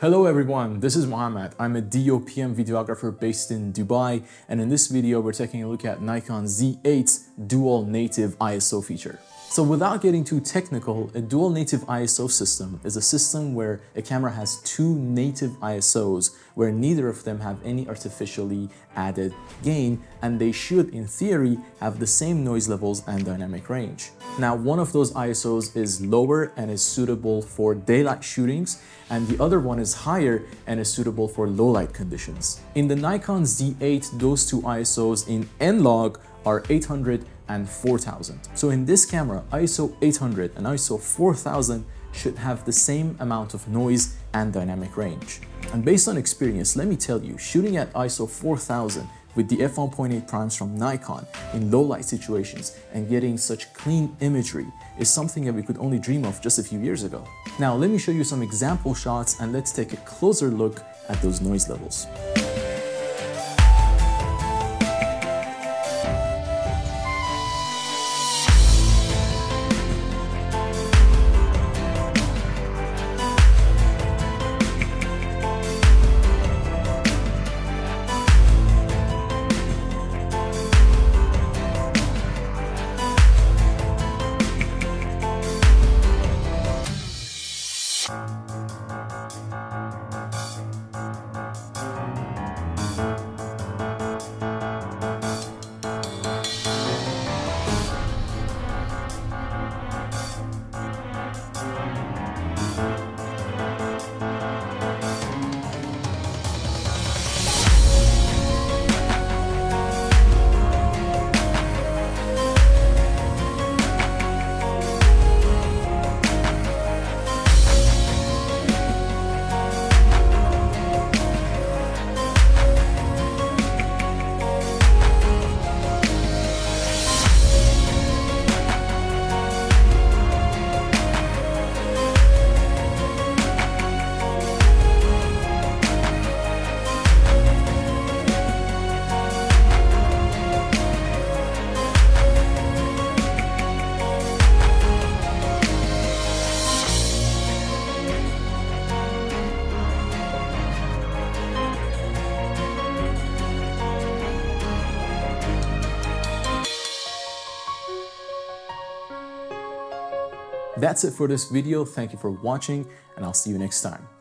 Hello everyone, this is Mohammad. I'm a DOPM videographer based in Dubai and in this video we're taking a look at Nikon Z8's dual native ISO feature. So without getting too technical, a dual native ISO system is a system where a camera has two native ISOs where neither of them have any artificially added gain and they should, in theory, have the same noise levels and dynamic range. Now, one of those ISOs is lower and is suitable for daylight shootings and the other one is higher and is suitable for low light conditions. In the Nikon Z8, those two ISOs in N-Log are 800 and 4000. So in this camera, ISO 800 and ISO 4000 should have the same amount of noise and dynamic range. And based on experience, let me tell you, shooting at ISO 4000 with the f1.8 primes from Nikon in low light situations and getting such clean imagery is something that we could only dream of just a few years ago. Now let me show you some example shots and let's take a closer look at those noise levels. That's it for this video. Thank you for watching and I'll see you next time.